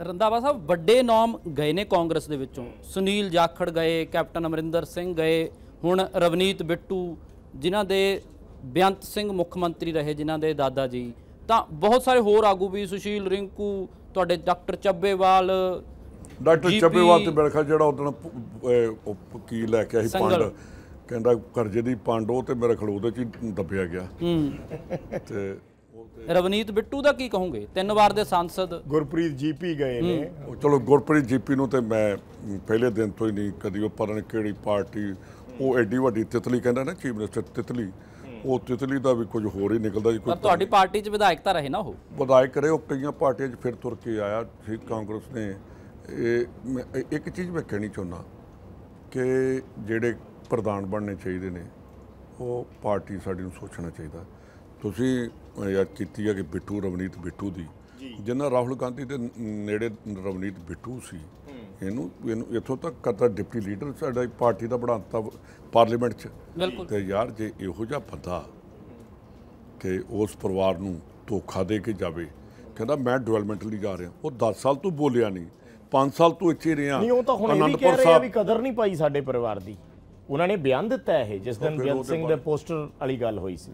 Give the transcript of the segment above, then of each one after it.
ਰੰਦਾਵਾ ਸਾਹਿਬ ਵੱਡੇ ਨਾਮ ਗਏ ਨੇ ਕਾਂਗਰਸ ਦੇ ਵਿੱਚੋਂ। ਸੁਨੀਲ ਜਾਖੜ ਗਏ ਕੈਪਟਨ ਅਮਰਿੰਦਰ ਸਿੰਘ ਗਏ ਹੁਣ ਰਵਨੀਤ ਬਿੱਟੂ ਜਿਨ੍ਹਾਂ ਦੇ ਬੇਅੰਤ ਸਿੰਘ ਮੁੱਖ ਮੰਤਰੀ ਰਹੇ ਜਿਨ੍ਹਾਂ ਦੇ ਦਾਦਾ ਜੀ। ਤਾਂ ਬਹੁਤ ਸਾਰੇ ਹੋਰ ਆਗੂ ਵੀ ਸੁਸ਼ੀਲ ਰਿੰਕੂ ਤੁਹਾਡੇ ਡਾਕਟਰ ਚੱਬੇਵਾਲ ਡਾਕਟਰ ਚੱਬੇਵਾਲ ਤੇ ਮੇਰੇ ਖਿਆਲ ਜਿਹੜਾ ਉਦੋਂ ਕੀ ਲੈ ਕੇ ਸੰਗਲ। ਪੰਡ ਕਹਿੰਦਾ ਕਰਜ਼ੇ ਦੀ ਪੰਡ ਉਹ ਤੇ ਮੇਰੇ ਖਿਆਲ ਉਹਦੇ ਚ ਦੱਬਿਆ ਗਿਆ। ਹੂੰ। ਤੇ ਰਵਨੀਤ ਬਿੱਟੂ ਦਾ ਕੀ ਕਹੋਗੇ? ਤਿੰਨ ਵਾਰ ਦੇ ਸੰਸਦ। ਗੁਰਪ੍ਰੀਤ ਜੀਪੀ ਗਏ ਨੇ। ਚਲੋ ਗੁਰਪ੍ਰੀਤ ਜੀਪੀ ਨੂੰ ਤੇ ਮੈਂ ਪਹਿਲੇ ਦਿਨ ਤੋਂ ਹੀ ਨਹੀਂ ਕਦੀ ਉਹ ਪਤਾ ਨਹੀਂ ਕਿਹੜੀ ਪਾਰਟੀ ਉਹ ਐਡੀ ਵੱਡੀ ਤਿਤਲੀ ਕਹਿੰਦਾ ਨਾ ਚੀਫ ਮਿਨਿਸਟਰ ਤਿਤਲੀ। ਉਹ ਤਿਤਲੀ ਦਾ ਵੀ ਕੁਝ ਹੋਰ ਹੀ ਨਿਕਲਦਾ ਜੀ ਪਰ ਕੋਈ ਤੁਹਾਡੀ ਪਾਰਟੀ 'ਚ ਵਿਧਾਇਕ ਤਾਂ ਰਹੇ ਨਾ ਉਹ। ਵਧਾਈ ਕਰੇ ਉਹ ਕਈਆਂ ਪਾਰਟੀਆਂ 'ਚ ਫਿਰ ਤੁਰ ਕੇ ਆਇਆ ਠੀਕ ਕਾਂਗਰਸ ਨੇ। ਇਹ- ਇੱਕ ਚੀਜ਼ ਮੈਂ ਕਹਿਣੀ ਚਾਹੁੰਦਾ ਕਿ ਜਿਹੜੇ ਪ੍ਰਧਾਨ ਬਣਨੇ ਚਾਹੀਦੇ ਨੇ ਉਹ ਪਾਰਟੀ ਸਾਡੀ ਨੂੰ ਸੋਚਣਾ ਚਾਹੀਦਾ। ਤੁਸੀਂ ਯਾਦ ਕੀਤੀ ਹੈ ਕਿ ਬਿੱਟੂ ਰਵਨੀਤ ਬਿੱਟੂ ਦੀ। ਜਿੰਨਾ ਰਾਹੁਲ ਗਾਂਧੀ ਦੇ ਨੇੜੇ ਰਵਨੀਤ ਬਿੱਟੂ ਸੀ ਇਹਨੂੰ ਇਹਨੂੰ ਇੱਥੋਂ ਤੱਕ ਕਰਤਾ ਡਿਪਟੀ ਲੀਡਰ ਸਾਡਾ ਪਾਰਟੀ ਦਾ ਬਣਾਤਾ ਪਾਰਲੀਮੈਂਟ 'ਚ। ਤੇ ਯਾਰ ਜੇ ਇਹੋ ਜਿਹਾ ਬੰਦਾ ਕਿ ਉਸ ਪਰਿਵਾਰ ਨੂੰ ਧੋਖਾ ਦੇ ਕੇ ਜਾਵੇ ਕਹਿੰਦਾ ਮੈਂ ਡਿਵੈਲਪਮੈਂਟ ਲਈ ਜਾ ਰਿਹਾ ਉਹ 10 ਸਾਲ ਤੋਂ ਬੋਲਿਆ ਨਹੀਂ 5 ਸਾਲ ਤੋਂ ਇੱਥੇ ਰਿਹਾ ਨਹੀਂ ਉਹ ਤਾਂ ਹੁਣ ਇਹ ਵੀ ਕਹਿ ਰਹੇ ਆ ਵੀ ਕਦਰ ਨਹੀਂ ਪਾਈ ਸਾਡੇ ਪਰਿਵਾਰ ਦੀ। ਉਹਨਾਂ ਨੇ ਬਿਆਨ ਦਿੱਤਾ ਇਹ ਜਿਸ ਦਿਨ ਉਹਦੇ ਸਿੰਘ ਦੇ ਪੋਸਟਰ ਵਾਲੀ ਗੱਲ ਹੋਈ ਸੀ।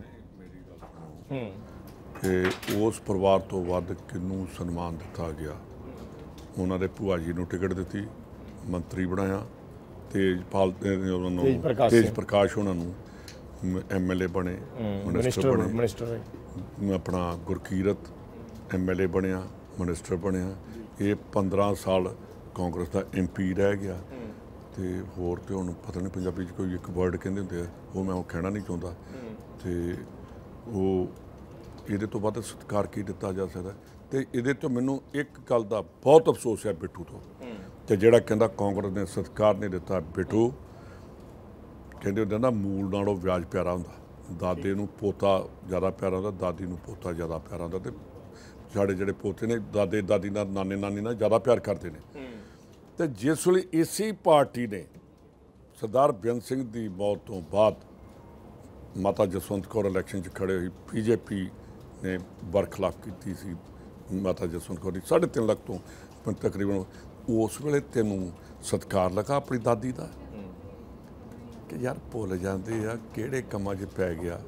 ਕਿ ਉਸ ਪਰਿਵਾਰ ਤੋਂ ਵੱਧ ਕਿੰਨੂੰ ਸਨਮਾਨ ਦਿੱਤਾ ਗਿਆ? ਉਹਨਾਂ ਦੇ ਭੂਆ ਜੀ ਨੂੰ ਟਿਕਟ ਦਿੱਤੀ ਮੰਤਰੀ ਬਣਾਇਆ ਤੇਜਪਾਲ ਉਹਨਾਂ ਨੂੰ ਤੇਜ ਪ੍ਰਕਾਸ਼ ਉਹਨਾਂ ਨੂੰ ਐਮਐਲਏ ਬਣੇ ਮਿਨਿਸਟਰ ਮਿਨਿਸਟਰ ਬਣੇ। ਮਿਨਿਸਟਰ ਆਪਣਾ ਗੁਰਕੀਰਤ ਐਮਐਲਏ ਬਣਿਆ ਮਿਨਿਸਟਰ ਬਣਿਆ। ਇਹ 15 ਸਾਲ ਕਾਂਗਰਸ ਦਾ ਐਮਪੀ ਰਹਿ ਗਿਆ। ਤੇ ਹੋਰ ਤੇ ਹੁਣ ਪਤਾ ਨਹੀਂ ਪੰਜਾਬੀ 'ਚ ਕੋਈ ਇੱਕ ਵਰਡ ਕਹਿੰਦੇ ਹੁੰਦੇ ਆ ਉਹ ਮੈਂ ਉਹ ਕਹਿਣਾ ਨਹੀਂ ਚਾਹੁੰਦਾ। ਤੇ ਉਹ ਇਹਦੇ ਤੋਂ ਵੱਧ ਸਤਿਕਾਰ ਕੀ ਦਿੱਤਾ ਜਾ ਸਕਦਾ ਤੇ ਇਹਦੇ ਤੋਂ ਮੈਨੂੰ ਇੱਕ ਗੱਲ ਦਾ ਬਹੁਤ ਅਫਸੋਸ ਹੈ ਬਿੱਟੂ ਤੋਂ। ਤੇ ਜਿਹੜਾ ਕਹਿੰਦਾ ਕਾਂਗਰਸ ਨੇ ਸਤਿਕਾਰ ਨਹੀਂ ਦਿੱਤਾ ਬਿੱਟੂ, ਕਹਿੰਦੇ ਹੁੰਦੇ ਨਾ ਮੂਲ ਨਾਲੋਂ ਵਿਆਜ ਪਿਆਰਾ ਹੁੰਦਾ। ਦਾਦੇ ਨੂੰ ਪੋਤਾ ਜ਼ਿਆਦਾ ਪਿਆਰਾ ਹੁੰਦਾ, ਦਾਦੀ ਨੂੰ ਪੋਤਾ ਜ਼ਿਆਦਾ ਪਿਆਰਾ ਹੁੰਦਾ ਤੇ ਸਾਡੇ ਜਿਹੜੇ ਪੋਤੇ ਨੇ, ਦਾਦੇ, ਦਾਦੀ ਨਾਲ, ਨਾਨੇ, ਨਾਨੀ ਨਾਲ ਜ਼ਿਆਦਾ ਪਿਆਰ ਕਰਦੇ ਨੇ। ਤੇ ਜਿਸ ਵੇਲੇ ਇਸੇ ਪਾਰਟੀ ਨੇ ਸਰਦਾਰ ਬੇਅੰਤ ਸਿੰਘ ਦੀ ਮੌਤ ਤੋਂ ਬਾਅਦ ਮਾਤਾ ਜਸਵੰਤ ਕੌਰ ਇਲੈਕਸ਼ਨ 'ਚ ਖੜੇ ਹੋਈ ਬੀਜੇਪੀ ਨੇ ਬਰਖਲਾਫ ਕੀਤੀ ਸੀ ਮਾਤਾ ਜਸਵੰਤ ਕੌਰ ਦੀ। 3.5 ਲੱਖ ਤੋਂ ਤਕਰੀਬਨ ਉਸ ਵੇਲੇ ਤੈਨੂੰ ਸਤਕਾਰ ਲਗਾ ਆਪਣੀ ਦਾਦੀ ਦਾ? ਕਿ ਯਾਰ ਭੁੱਲ ਜਾਂਦੇ ਆ ਕਿਹੜੇ ਕੰਮਾਂ 'ਚ ਪੈ ਗਿਆ?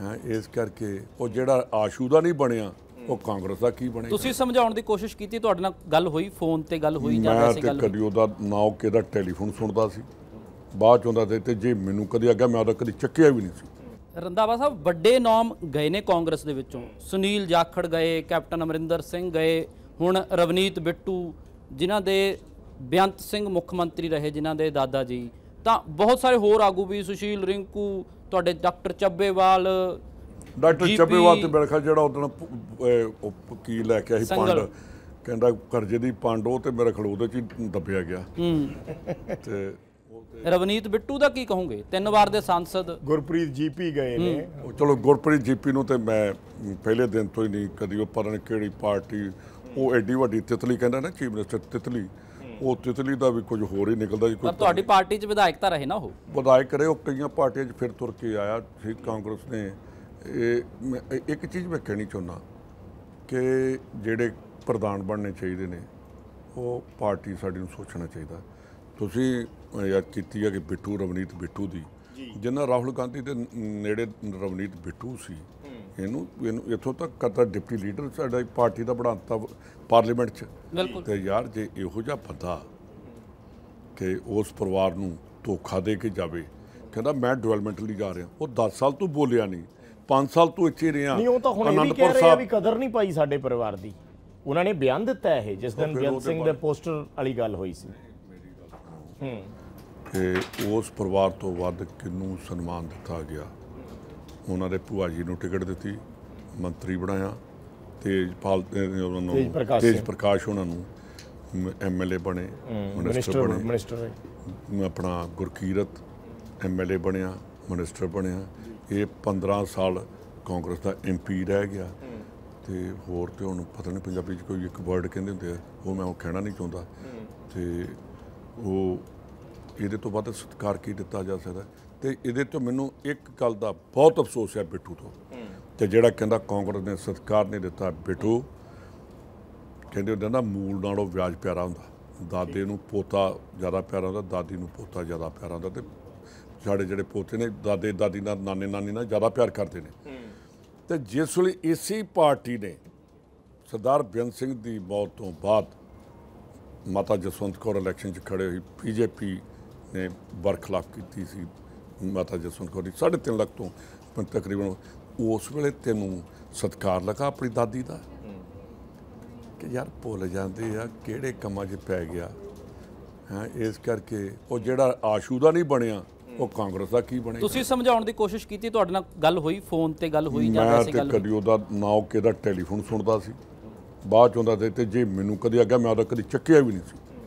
ਹਾਂ ਇਸ ਕਰਕੇ ਉਹ ਜਿਹੜਾ ਆਸ਼ੂ ਦਾ ਨਹੀਂ ਬਣਿਆ ਉਹ ਕਾਂਗਰਸ ਦਾ ਕੀ ਬਣੇਗਾ? ਤੁਸੀਂ ਸਮਝਾਉਣ ਦੀ ਕੋਸ਼ਿਸ਼ ਕੀਤੀ ਤੁਹਾਡੇ ਨਾਲ ਗੱਲ ਹੋਈ ਫੋਨ ਤੇ ਗੱਲ ਹੋਈ ਜਾਂ ਮੈਂ ਵੈਸੇ ਗੱਲ ਹੋਈ? ਕਦੀ ਉਹਦਾ ਨਾ ਉਹ ਕਿਹਦਾ ਟੈਲੀਫੋਨ ਸੁਣਦਾ ਸੀ। ਬਾਅਦ ਚ ਹੁੰਦਾ ਤੇ ਤੇ ਜੇ ਮੈਨੂੰ ਕਦੀ ਅੱਗਾ ਮੈਂ ਉਹਦਾ ਕਦੀ ਚੱਕਿਆ ਵੀ ਨਹੀਂ ਸੀ। ਰੰਦਾਵਾ ਸਾਹਿਬ ਵੱਡੇ ਨਾਮ ਗਏ ਨੇ ਕਾਂਗਰਸ ਦੇ ਵਿੱਚੋਂ। ਸੁਨੀਲ ਜਾਖੜ ਗਏ ਕੈਪਟਨ ਅਮਰਿੰਦਰ ਸਿੰਘ ਗਏ ਹੁਣ ਰਵਨੀਤ ਬਿੱਟੂ ਜਿਨ੍ਹਾਂ ਦੇ ਬੇਅੰਤ ਸਿੰਘ ਮੁੱਖ ਮੰਤਰੀ ਰਹੇ ਜਿਨ੍ਹਾਂ ਦੇ ਦਾਦਾ ਜੀ। ਤਾਂ ਬਹੁਤ ਸਾਰੇ ਹੋਰ ਆਗੂ ਵੀ ਸੁਸ਼ੀਲ ਰਿੰਕੂ ਤੁਹਾਡੇ ਡਾਕਟਰ ਚੱਬੇਵਾਲ ਡਾਕਟਰ ਚੱਬੇਵਾਲ ਤੇ ਮੇਰੇ ਖਿਆਲ ਜਿਹੜਾ ਉਦੋਂ ਕੀ ਲੈ ਕੇ ਸੰਗਲ। ਪੰਡ। ਕਹਿੰਦਾ ਕਰਜ਼ੇ ਦੀ ਪੰਡ ਉਹ ਤੇ ਮੇਰੇ ਖਿਆਲ ਉਹਦੇ ਚ ਦੱਬਿਆ ਗਿਆ। ਤੇ ਰਵਨੀਤ ਬਿੱਟੂ ਦਾ ਕੀ ਕਹੋਗੇ? ਤਿੰਨ ਵਾਰ ਦੇ ਸੰਸਦ ਗੁਰਪ੍ਰੀਤ ਜੀਪੀ ਗਏ ਨੇ। ਉਹ ਚਲੋ ਗੁਰਪ੍ਰੀਤ ਜੀਪੀ ਨੂੰ ਤੇ ਮੈਂ ਪਹਿਲੇ ਦਿਨ ਤੋਂ ਹੀ ਨਹੀਂ ਕਦੀ ਉਹ ਪਤਾ ਨਹੀਂ ਕਿਹੜੀ ਪਾਰਟੀ ਉਹ ਐਡੀ ਵੱਡੀ ਤਿਤਲੀ ਕਹਿੰਦਾ ਨਾ ਚੀਫ ਮਿਨਿਸਟਰ ਤਿਤਲੀ। ਉਹ ਤਿਤਲੀ ਦਾ ਵੀ ਕੁਝ ਹੋਰ ਹੀ ਨਿਕਲਦਾ ਜੀ ਪਰ ਕੋਈ ਤੁਹਾਡੀ ਪਾਰਟੀ 'ਚ ਵਿਧਾਇਕ ਤਾਂ ਰਹੇ ਨਾ ਉਹ। ਵਧਾਈ ਕਰੇ ਉਹ ਕਈਆਂ ਪਾਰਟੀਆਂ 'ਚ ਫਿਰ ਤੁਰ ਕੇ ਆਇਆ ਠੀਕ ਕਾਂਗਰਸ ਨੇ। ਇਹ- ਇੱਕ ਚੀਜ਼ ਮੈਂ ਕਹਿਣੀ ਚਾਹੁੰਦਾ ਕਿ ਜਿਹੜੇ ਪ੍ਰਧਾਨ ਬਣਨੇ ਚਾਹੀਦੇ ਨੇ ਉਹ ਪਾਰਟੀ ਸਾਡੀ ਨੂੰ ਸੋਚਣਾ ਚਾਹੀਦਾ। ਤੁਸੀਂ ਯਾਦ ਕੀਤੀ ਹੈ ਕਿ ਬਿੱਟੂ ਰਵਨੀਤ ਬਿੱਟੂ ਦੀ ਜਿੰਨਾ ਰਾਹੁਲ ਗਾਂਧੀ ਦੇ ਨੇੜੇ ਰਵਨੀਤ ਬਿੱਟੂ ਸੀ ਇਹਨੂੰ ਇਹਨੂੰ ਇੱਥੋਂ ਤੱਕ ਕਰਤਾ ਡਿਪਟੀ ਲੀਡਰ ਸਾਡਾ ਪਾਰਟੀ ਦਾ ਬਣਾਤਾ ਪਾਰਲੀਮੈਂਟ 'ਚ। ਤੇ ਯਾਰ ਜੇ ਇਹੋ ਜਿਹਾ ਬੰਦਾ ਕਿ ਉਸ ਪਰਿਵਾਰ ਨੂੰ ਧੋਖਾ ਦੇ ਕੇ ਜਾਵੇ ਕਹਿੰਦਾ ਮੈਂ ਡਿਵੈਲਪਮੈਂਟ ਲਈ ਜਾ ਰਿਹਾ ਉਹ 10 ਸਾਲ ਤੋਂ ਬੋਲਿਆ ਨਹੀਂ 5 ਸਾਲ ਤੋਂ ਇੱਥੇ ਰਿਹਾ ਨਹੀਂ ਉਹ ਤਾਂ ਹੁਣ ਇਹ ਵੀ ਕਹਿ ਰਹੇ ਆ ਵੀ ਕਦਰ ਨਹੀਂ ਪਾਈ ਸਾਡੇ ਪਰਿਵਾਰ ਦੀ। ਉਹਨਾਂ ਨੇ ਬਿਆਨ ਦਿੱਤਾ ਇਹ ਜਿਸ ਦਿਨ ਉਹਦੇ ਸਿੰਘ ਦੇ ਪੋਸਟਰ ਵਾਲੀ ਗੱਲ ਹੋਈ ਸੀ। ਕਿ ਉਸ ਪਰਿਵਾਰ ਤੋਂ ਵੱਧ ਕਿੰਨੂੰ ਸਨਮਾਨ ਦਿੱਤਾ ਗਿਆ। ਉਹਨਾਂ ਦੇ ਭੂਆ ਜੀ ਨੂੰ ਟਿਕਟ ਦਿੱਤੀ ਮੰਤਰੀ ਬਣਾਇਆ ਤੇਜਪਾਲ ਉਹਨਾਂ ਨੂੰ ਤੇਜ ਪ੍ਰਕਾਸ਼ ਉਹਨਾਂ ਨੂੰ ਐਮਐਲਏ ਬਣੇ ਮਿਨਿਸਟਰ ਮਿਨਿਸਟਰ ਬਣੇ ਮਿਨਿਸਟਰ ਆਪਣਾ ਗੁਰਕੀਰਤ ਐਮਐਲਏ ਬਣਿਆ ਮਿਨਿਸਟਰ ਬਣਿਆ। ਇਹ 15 ਸਾਲ ਕਾਂਗਰਸ ਦਾ ਐਮਪੀ ਰਹਿ ਗਿਆ। ਤੇ ਹੋਰ ਤੇ ਹੁਣ ਪਤਾ ਨਹੀਂ ਪੰਜਾਬੀ 'ਚ ਕੋਈ ਇੱਕ ਵਰਡ ਕਹਿੰਦੇ ਹੁੰਦੇ ਆ ਉਹ ਮੈਂ ਉਹ ਕਹਿਣਾ ਨਹੀਂ ਚਾਹੁੰਦਾ। ਤੇ ਉਹ ਇਹਦੇ ਤੋਂ ਵੱਧ ਸਤਿਕਾਰ ਕੀ ਦਿੱਤਾ ਜਾ ਸਕਦਾ? ਤੇ ਇਹਦੇ ਤੋਂ ਮੈਨੂੰ ਇੱਕ ਗੱਲ ਦਾ ਬਹੁਤ ਅਫਸੋਸ ਹੈ ਬਿੱਟੂ ਤੋਂ। ਤੇ ਜਿਹੜਾ ਕਹਿੰਦਾ ਕਾਂਗਰਸ ਨੇ ਸਤਿਕਾਰ ਨਹੀਂ ਦਿੱਤਾ ਬਿੱਟੂ ਕਹਿੰਦੇ ਹੁੰਦੇ ਨਾ ਮੂਲ ਨਾਲੋਂ ਵਿਆਜ ਪਿਆਰਾ ਹੁੰਦਾ। ਦਾਦੇ ਨੂੰ ਪੋਤਾ ਜ਼ਿਆਦਾ ਪਿਆਰਾ ਹੁੰਦਾ ਦਾਦੀ ਨੂੰ ਪੋਤਾ ਜ਼ਿਆਦਾ ਪਿਆਰਾ ਹੁੰਦਾ। ਤੇ ਸਾਡੇ ਜਿਹੜੇ ਪੋਤੇ ਨੇ ਦਾਦੇ ਦਾਦੀ ਨਾਲ ਨਾਨੇ ਨਾਨੀ ਨਾਲ ਜ਼ਿਆਦਾ ਪਿਆਰ ਕਰਦੇ ਨੇ। ਤੇ ਜਿਸ ਵੇਲੇ ਇਸੇ ਪਾਰਟੀ ਨੇ ਸਰਦਾਰ ਬੇਅੰਤ ਸਿੰਘ ਦੀ ਮੌਤ ਤੋਂ ਬਾਅਦ ਮਾਤਾ ਜਸਵੰਤ ਕੌਰ ਇਲੈਕਸ਼ਨ 'ਚ ਖੜੇ ਹੋਈ ਬੀਜੇਪੀ ਨੇ ਬਰਖਲਾਫ ਕੀਤੀ ਸੀ ਮਾਤਾ ਜਸਵੰਤ ਕੌਰ ਦੀ 3.5 ਲੱਖ ਤੋਂ ਤਕਰੀਬਨ ਉਸ ਵੇਲੇ ਤੈਨੂੰ ਸਤਕਾਰ ਲਗਾ ਆਪਣੀ ਦਾਦੀ ਦਾ? ਕਿ ਯਾਰ ਭੁੱਲ ਜਾਂਦੇ ਆ ਕਿਹੜੇ ਕੰਮਾਂ 'ਚ ਪੈ ਗਿਆ? ਹਾਂ ਇਸ ਕਰਕੇ ਉਹ ਜਿਹੜਾ ਆਸ਼ੂ ਦਾ ਨਹੀਂ ਬਣਿਆ ਉਹ ਕਾਂਗਰਸ ਦਾ ਕੀ ਬਣੇਗਾ? ਤੁਸੀਂ ਸਮਝਾਉਣ ਦੀ ਕੋਸ਼ਿਸ਼ ਕੀਤੀ ਤੁਹਾਡੇ ਨਾਲ ਗੱਲ ਹੋਈ ਫੋਨ ਤੇ ਗੱਲ ਹੋਈ ਜਾਂ ਮੈਂ ਵੈਸੇ ਗੱਲ ਹੋਈ? ਕਦੀ ਉਹਦਾ ਨਾ ਉਹ ਕਿਹਦਾ ਟੈਲੀਫੋਨ ਸੁਣਦਾ ਸੀ। ਬਾਅਦ ਚ ਹੁੰਦਾ ਤੇ ਤੇ ਜੇ ਮੈਨੂੰ ਕਦੀ ਅੱਗਾ ਮੈਂ ਉਹਦਾ ਕਦੀ ਚੱਕਿਆ ਵੀ ਨਹੀਂ ਸੀ।